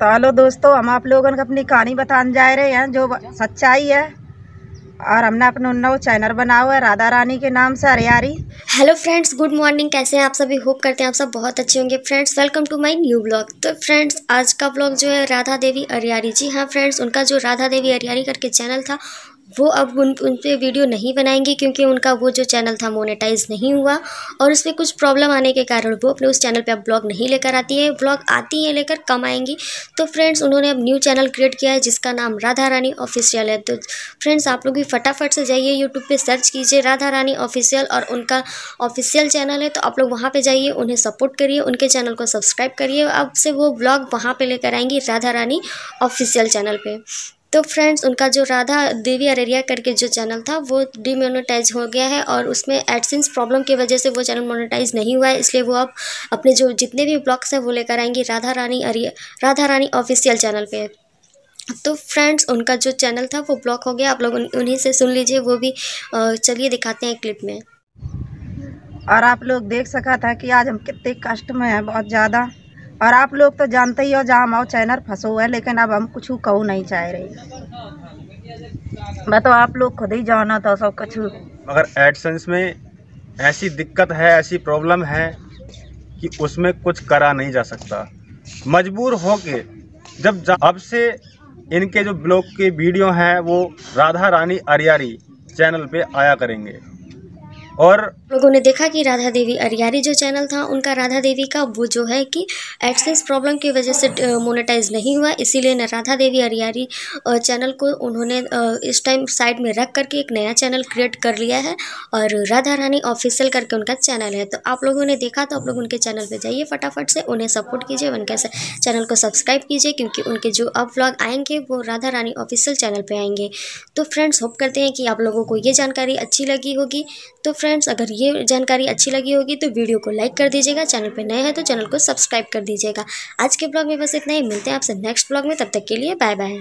तो हेलो दोस्तों, हम आप लोगों को अपनी कहानी बताने जा रहे हैं, जो सच्चाई है। और हमने अपना नौ चैनल बना हुआ है, राधा रानी के नाम से हरियारी हेलो फ्रेंड्स, गुड मॉर्निंग, कैसे हैं आप सभी? होप करते हैं आप सब बहुत अच्छे होंगे। Friends welcome to my new blog तो फ्रेंड्स, आज का ब्लॉग जो है राधा देवी अरियारी जी हाँ फ्रेंड्स, उनका जो राधा देवी हरियारी करके चैनल था वो अब उन उन पर वीडियो नहीं बनाएँगे क्योंकि उनका वो जो चैनल था मोनेटाइज नहीं हुआ और उस पर कुछ प्रॉब्लम आने के कारण वो अपने उस चैनल पे अब ब्लॉग नहीं लेकर आती है। ब्लॉग आती है लेकर कम आएँगी। तो फ्रेंड्स उन्होंने अब न्यू चैनल क्रिएट किया है जिसका नाम राधा रानी ऑफिशियल है। तो फ्रेंड्स आप लोग भी फटाफट से जाइए यूट्यूब पर सर्च कीजिए राधा रानी ऑफिशियल और उनका ऑफिशियल चैनल है। तो आप लोग वहाँ पर जाइए, उन्हें सपोर्ट करिए, उनके चैनल को सब्सक्राइब करिए। अब से वो ब्लॉग वहाँ पर लेकर आएँगी राधा रानी ऑफिशियल चैनल पर तो फ्रेंड्स उनका जो राधा देवी अरेरिया करके जो चैनल था, वो डीमोनेटाइज हो गया है और उसमें एडसेंस प्रॉब्लम की वजह से वो चैनल मोनेटाइज नहीं हुआ है। इसलिए वो अब अपने जो जितने भी ब्लॉग्स हैं, वो लेकर आएँगे राधा रानी अरिया राधा रानी ऑफिशियल चैनल पे। तो फ्रेंड्स उनका जो चैनल था, वो ब्लॉक हो गया। आप लोग उन्हीं से सुन लीजिए, वो भी चलिए दिखाते हैं क्लिप में। और आप लोग देख सका था कि आज हम कितने कष्ट में हैं, बहुत ज़्यादा। और आप लोग तो जानते ही हो जहाँ हमारा चैनल फंसो हुआ है, लेकिन अब हम कुछ कहूँ नहीं चाह रहे। मैं तो आप लोग खुद ही जाना था सब कुछ। मगर एडसेंस में ऐसी दिक्कत है, ऐसी प्रॉब्लम है कि उसमें कुछ करा नहीं जा सकता। मजबूर हो के जब अब से इनके जो ब्लॉग के वीडियो हैं, वो राधा रानी अरियारी चैनल पे आया करेंगे। और लोगों ने देखा कि राधा देवी अरियारी जो चैनल था, उनका राधा देवी का वो जो है कि एडसेंस प्रॉब्लम की वजह से मोनेटाइज नहीं हुआ, इसीलिए न राधा देवी अरियारी चैनल को उन्होंने इस टाइम साइड में रख करके एक नया चैनल क्रिएट कर लिया है और राधा रानी ऑफिशियल करके उनका चैनल है। तो आप लोगों ने देखा तो आप लोग उनके चैनल पर जाइए फटाफट से, उन्हें सपोर्ट कीजिए उनके चैनल को सब्सक्राइब कीजिए, क्योंकि उनके जो अब व्लॉग आएँगे, वो राधा रानी ऑफिशियल चैनल पर आएँगे। तो फ्रेंड्स होप करते हैं कि आप लोगों को ये जानकारी अच्छी लगी होगी। तो फ्रेंड्स अगर ये जानकारी अच्छी लगी होगी तो वीडियो को लाइक कर दीजिएगा। चैनल पर नए हैं तो चैनल को सब्सक्राइब कर दीजिएगा। आज के ब्लॉग में बस इतना ही। मिलते हैं आपसे नेक्स्ट ब्लॉग में। तब तक के लिए बाय बाय